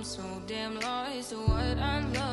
I'm so damn lost to what I love.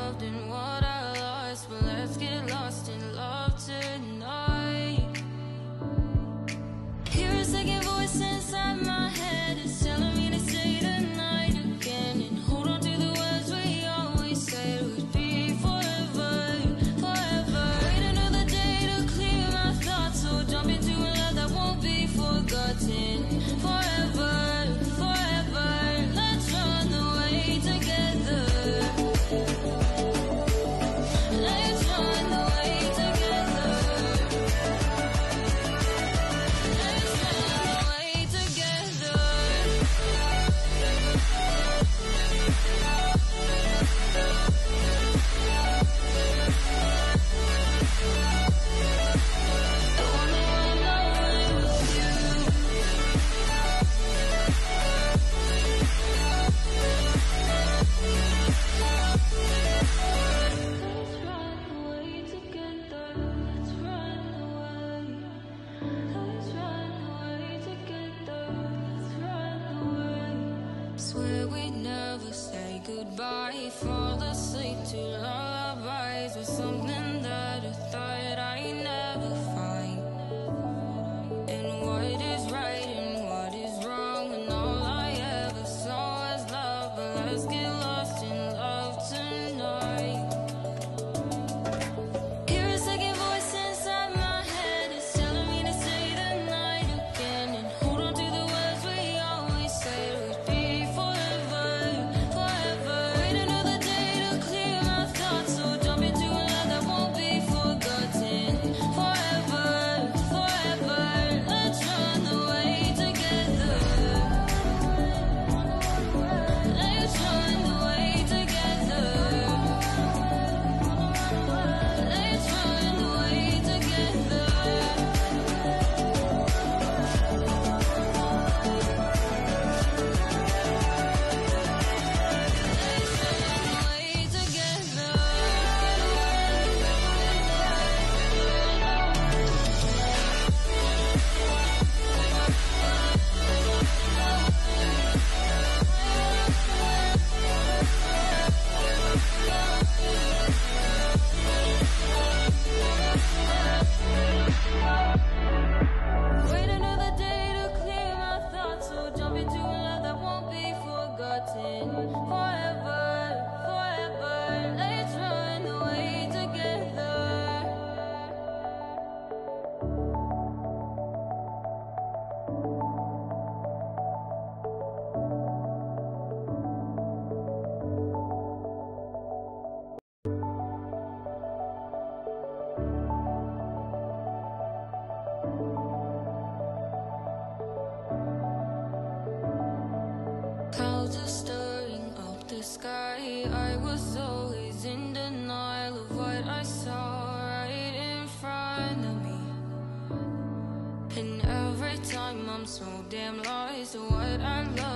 So damn lost to what I love.